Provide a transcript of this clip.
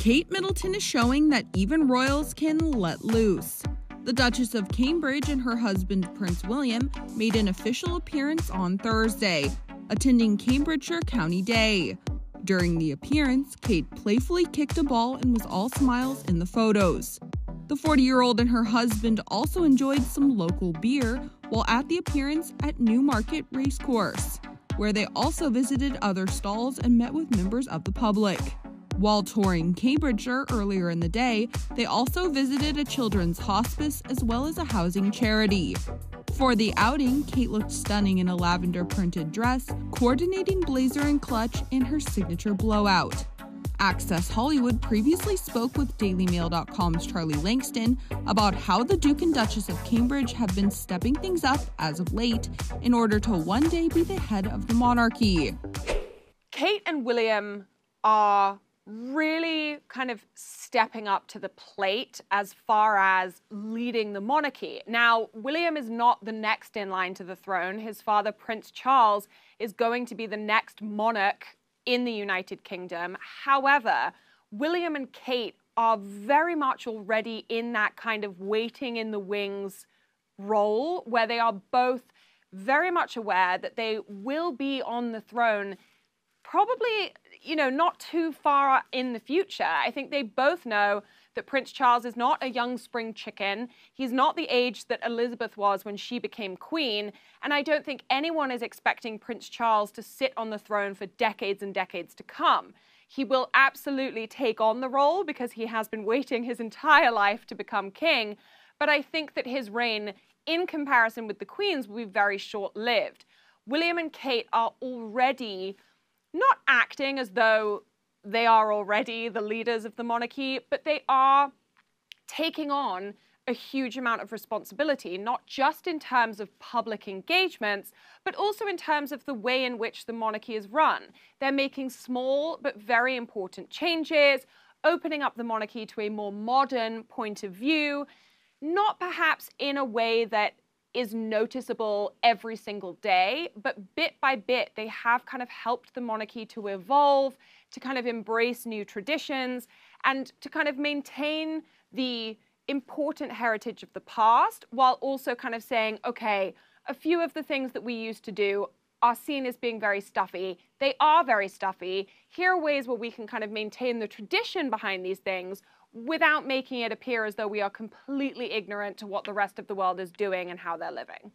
Kate Middleton is showing that even royals can let loose. The Duchess of Cambridge and her husband Prince William made an official appearance on Thursday, attending Cambridgeshire County Day. During the appearance, Kate playfully kicked a ball and was all smiles in the photos. The 40 year old and her husband also enjoyed some local beer while at the appearance at Newmarket Racecourse, where they also visited other stalls and met with members of the public. While touring Cambridgeshire earlier in the day, they also visited a children's hospice as well as a housing charity. For the outing, Kate looked stunning in a lavender printed dress, coordinating blazer and clutch in her signature blowout. Access Hollywood previously spoke with DailyMail.com's Charlie Langston about how the Duke and Duchess of Cambridge have been stepping things up as of late in order to one day be the head of the monarchy. Kate and William are really kind of stepping up to the plate as far as leading the monarchy. Now, William is not the next in line to the throne. His father, Prince Charles, is going to be the next monarch in the United Kingdom. However, William and Kate are very much already in that kind of waiting in the wings role where they are both very much aware that they will be on the throne probably, you know, not too far in the future. I think they both know that Prince Charles is not a young spring chicken. He's not the age that Elizabeth was when she became queen. And I don't think anyone is expecting Prince Charles to sit on the throne for decades and decades to come. He will absolutely take on the role because he has been waiting his entire life to become king. But I think that his reign, in comparison with the Queen's, will be very short lived. William and Kate are already not acting as though they are already the leaders of the monarchy, but they are taking on a huge amount of responsibility, not just in terms of public engagements, but also in terms of the way in which the monarchy is run. They're making small but very important changes, opening up the monarchy to a more modern point of view, not perhaps in a way that is noticeable every single day, but bit by bit, they have kind of helped the monarchy to evolve, to kind of embrace new traditions, and to kind of maintain the important heritage of the past while also kind of saying, okay, a few of the things that we used to do are seen as being very stuffy. They are very stuffy. Here are ways where we can kind of maintain the tradition behind these things without making it appear as though we are completely ignorant to what the rest of the world is doing and how they're living.